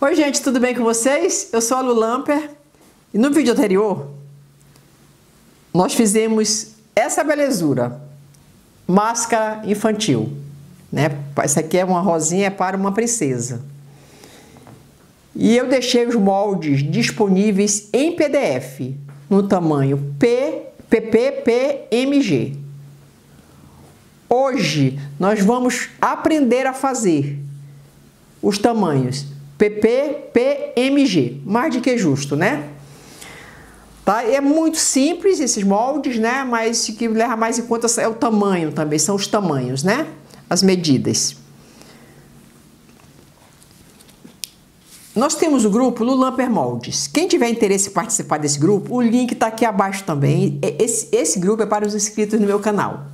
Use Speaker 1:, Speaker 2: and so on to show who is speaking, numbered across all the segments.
Speaker 1: Oi gente, tudo bem com vocês? Eu sou a Lu Lamper e no vídeo anterior nós fizemos essa belezura, máscara infantil, né? Essa aqui é uma rosinha para uma princesa. E eu deixei os moldes disponíveis em PDF no tamanho P, PPPMG. Hoje nós vamos aprender a fazer os tamanhos PP, PMG, mais do que justo, né? Tá? É muito simples esses moldes, né? Mas o que leva mais em conta é o tamanho também, são os tamanhos, né? As medidas. Nós temos o grupo Lulamper Moldes. Quem tiver interesse em participar desse grupo, o link está aqui abaixo também. Esse, esse grupo é para os inscritos no meu canal.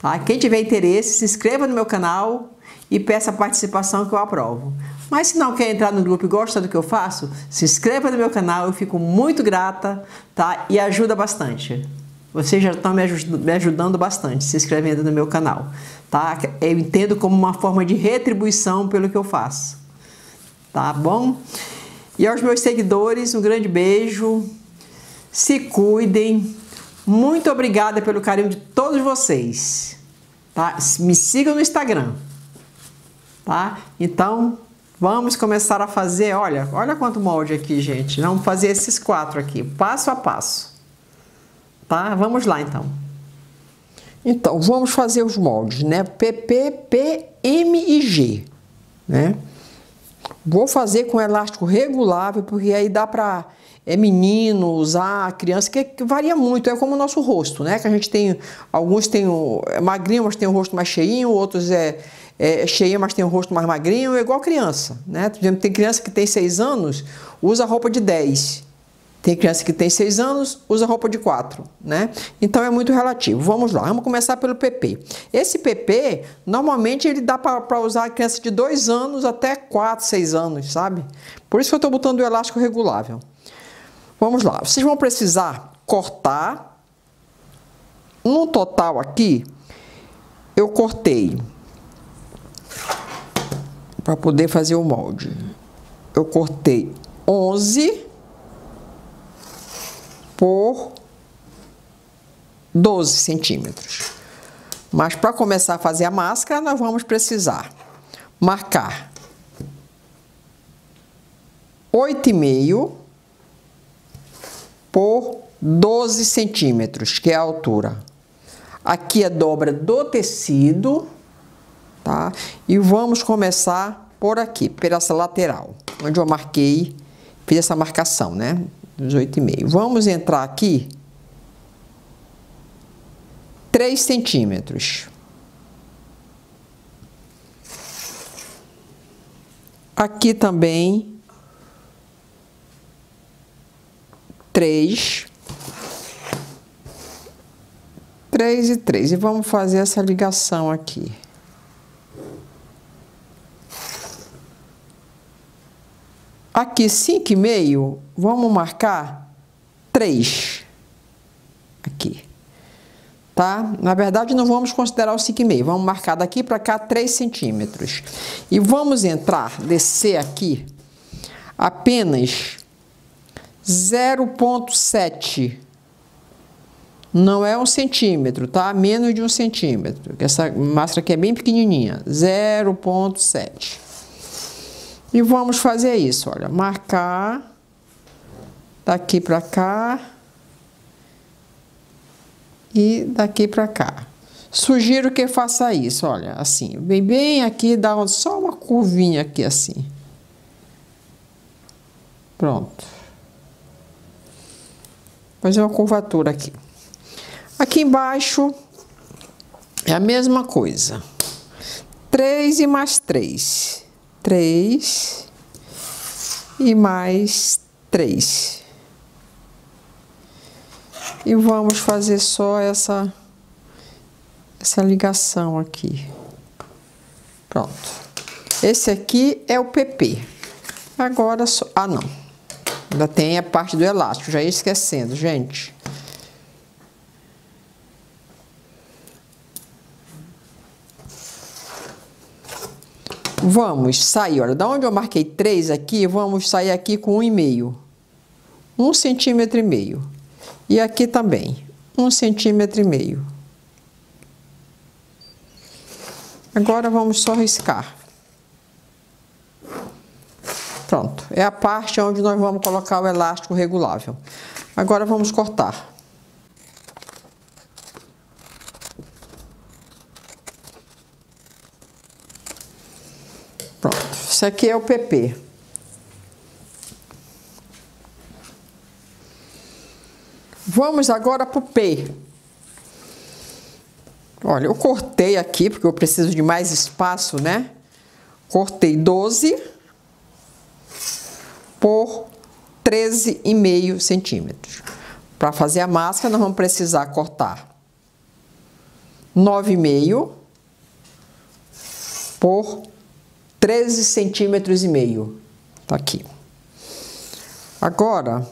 Speaker 1: Tá? Quem tiver interesse, se inscreva no meu canal e peça a participação que eu aprovo. Mas se não quer entrar no grupo e gosta do que eu faço, se inscreva no meu canal, eu fico muito grata tá? e ajuda bastante. Vocês já estão me, ajudando bastante se inscrevendo no meu canal. Tá? Eu entendo como uma forma de retribuição pelo que eu faço tá bom? E aos meus seguidores, um grande beijo. Se cuidem. Muito obrigada pelo carinho de todos vocês. Tá? Me sigam no Instagram. Tá? Então, vamos começar a fazer, olha, olha quanto molde aqui, gente. Vamos fazer esses quatro aqui, passo a passo. Tá? Vamos lá, então. Então, vamos fazer os moldes, né? PP, P, M e G, né? Vou fazer com elástico regulável, porque aí dá para é menino usar, criança, que, que, varia muito, é como o nosso rosto, né? Que a gente tem, alguns têm o, é magrinho, mas tem o rosto mais cheinho, outros é, é cheio, mas tem o rosto mais magrinho, é igual criança, né? Por exemplo, tem criança que tem 6 anos, usa roupa de 10. Tem criança que tem 6 anos, usa roupa de 4, né? Então é muito relativo. Vamos lá, vamos começar pelo PP. Esse PP, normalmente ele dá para usar a criança de 2 anos até 4, 6 anos, sabe? Por isso que eu estou botando o elástico regulável. Vamos lá, vocês vão precisar cortar. No total aqui, eu cortei para poder fazer o molde. Eu cortei 11 por 12 centímetros. Mas para começar a fazer a máscara, nós vamos precisar marcar 8,5 por 12 centímetros, que é a altura. Aqui é a dobra do tecido, tá? E vamos começar por aqui, por essa lateral, onde eu marquei, fiz essa marcação, né? 18,5. Vamos entrar aqui 3 centímetros. Aqui também 3. 3 e 3. E vamos fazer essa ligação aqui. Aqui, 5,5, vamos marcar 3. Aqui. Tá? Na verdade, não vamos considerar o 5,5. Vamos marcar daqui para cá 3 centímetros. E vamos entrar, descer aqui, apenas 0,7. Não é um centímetro, tá? Menos de um centímetro. Essa máscara aqui é bem pequenininha. 0,7. E vamos fazer isso, olha, marcar daqui para cá e daqui para cá. Sugiro que faça isso, olha, assim, vem bem aqui, dá só uma curvinha aqui assim. Pronto. Fazer uma curvatura aqui. Aqui embaixo é a mesma coisa. 3 e mais 3 três e mais três. E vamos fazer só essa, essa ligação aqui. Pronto. Esse aqui é o PP. Agora, só, ah não, ainda tem a parte do elástico, já ia esquecendo, gente. Vamos sair, olha, da onde eu marquei 3 aqui, vamos sair aqui com 1,5. 1 centímetro e meio. E aqui também, 1 centímetro e meio. Agora vamos só riscar. Pronto, é a parte onde nós vamos colocar o elástico regulável. Agora vamos cortar. Pronto, isso aqui é o PP. Vamos agora para o P. Olha, eu cortei aqui, porque eu preciso de mais espaço, né? Cortei 12 por 13,5 centímetros. Para fazer a máscara, nós vamos precisar cortar 9,5 por 13 centímetros e meio. Tá aqui. Agora,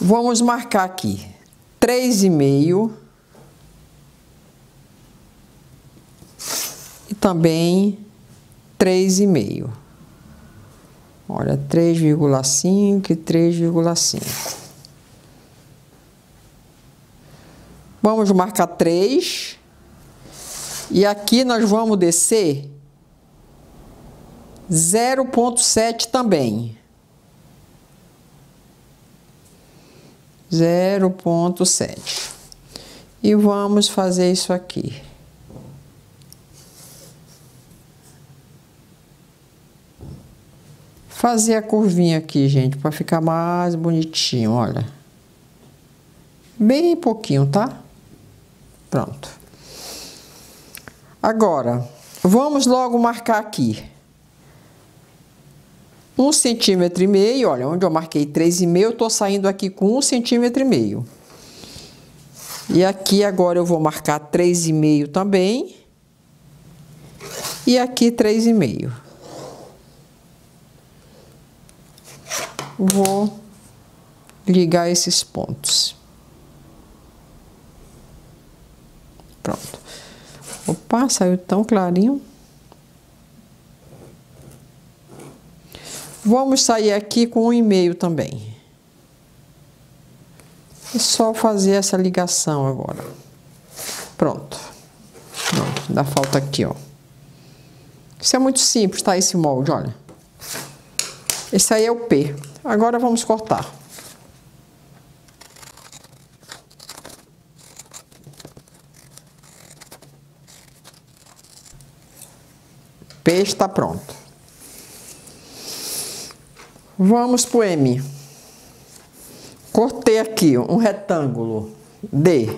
Speaker 1: vamos marcar aqui 3,5 e também 3,5. Olha, 3,5 e 3,5. Vamos marcar 3. E aqui nós vamos descer 0,7 também. 0,7. E vamos fazer isso aqui. Fazer a curvinha aqui, gente, para ficar mais bonitinho, olha. Bem pouquinho, tá? Pronto. Agora, vamos logo marcar aqui. Um centímetro e meio, olha, onde eu marquei três e meio, eu tô saindo aqui com um centímetro e meio. E aqui agora eu vou marcar três e meio também. E aqui três e meio. vou ligar esses pontos. Pronto. Opa, saiu tão clarinho. Vamos sair aqui com um e-mail também. É só fazer essa ligação agora. Pronto. Pronto, ainda falta aqui, ó. Isso é muito simples, tá? Esse molde, olha. Esse aí é o P. Agora vamos cortar. Está pronto. Vamos para o M. Cortei aqui um retângulo de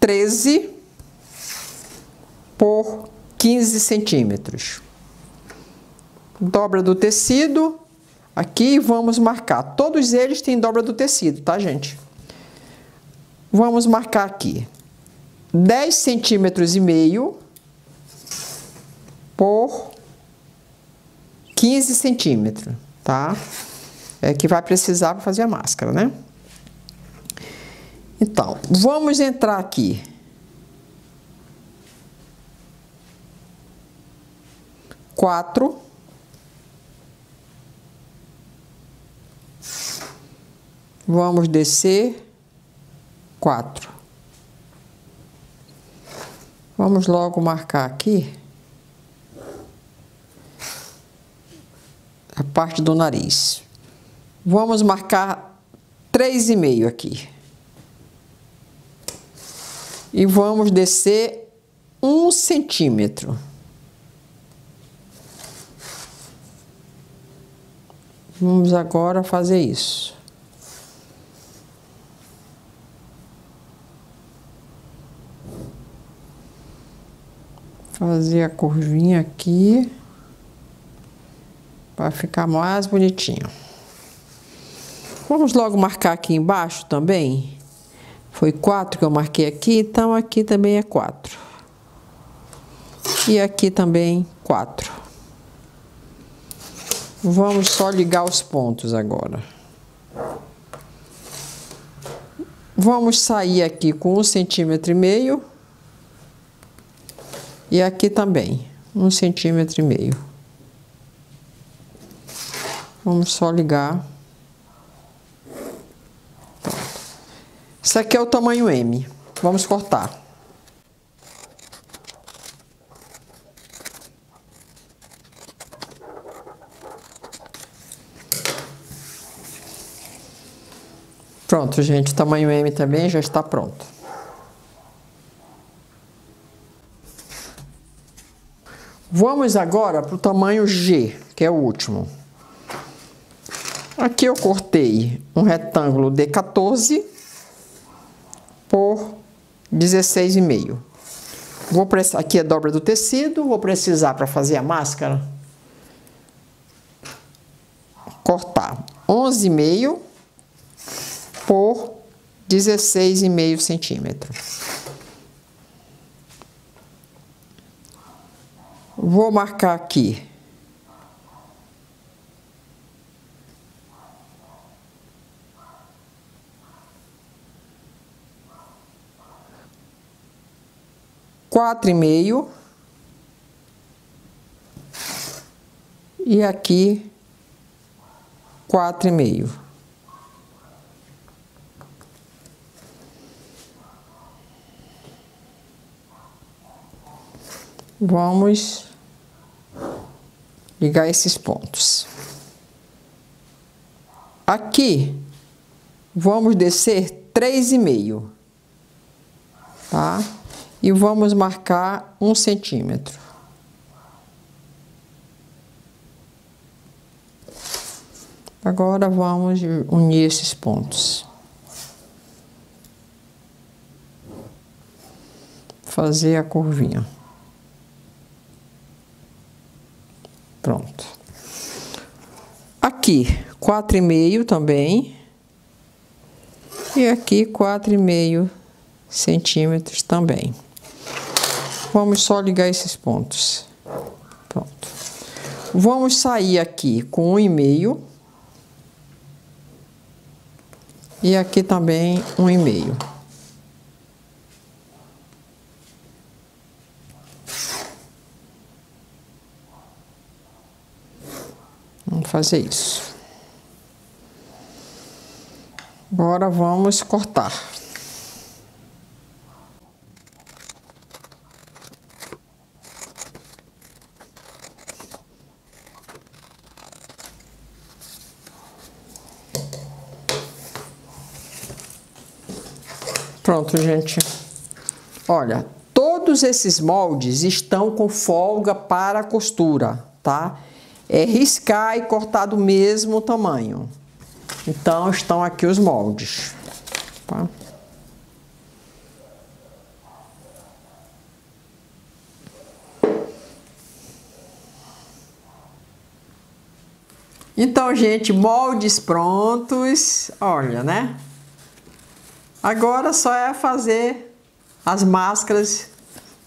Speaker 1: 13 por 15 centímetros dobra do tecido aqui vamos marcar. Todos eles têm dobra do tecido, tá, gente? Vamos marcar aqui 10 centímetros e meio por 15 centímetros, tá? É que vai precisar para fazer a máscara, né? Então, vamos entrar aqui. Quatro Vamos descer quatro. Vamos logo marcar aqui a parte do nariz. Vamos marcar três e meio aqui. E vamos descer um centímetro. Vamos agora fazer isso. Fazer a curvinha aqui para ficar mais bonitinho. Vamos logo marcar aqui embaixo também. Foi quatro que eu marquei aqui, então aqui também é quatro. E aqui também quatro. Vamos só ligar os pontos agora. Vamos sair aqui com um centímetro e meio E aqui também, um centímetro e meio. Vamos só ligar. Pronto. Isso aqui é o tamanho M. Vamos cortar. Pronto, gente, tamanho M também já está pronto. Vamos agora para o tamanho G, que é o último. Aqui eu cortei um retângulo de 14 por 16,5. Vou precisar, aqui é a dobra do tecido, vou precisar para fazer a máscara cortar 11,5 por 16,5 centímetros. Vou marcar aqui. Quatro e meio. E aqui quatro e meio. Vamos ligar esses pontos. Aqui, vamos descer três e meio, tá? E vamos marcar um centímetro. Agora vamos unir esses pontos. Fazer a curvinha. Pronto. Aqui, 4,5 também. E aqui, 4,5 centímetros também. Vamos só ligar esses pontos. Pronto. Vamos sair aqui com 1,5. E aqui também 1,5. Fazer isso. Agora vamos cortar. Pronto, gente. Olha, todos esses moldes estão com folga para costura, tá? É riscar e cortar do mesmo tamanho. Então, estão aqui os moldes. Tá? Então, gente, moldes prontos. Olha, né? Agora só é fazer as máscaras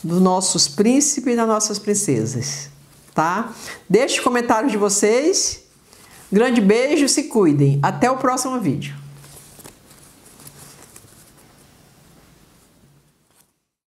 Speaker 1: dos nossos príncipes e das nossas princesas tá? Deixe os comentários de vocês. Grande beijo, se cuidem. Até o próximo vídeo.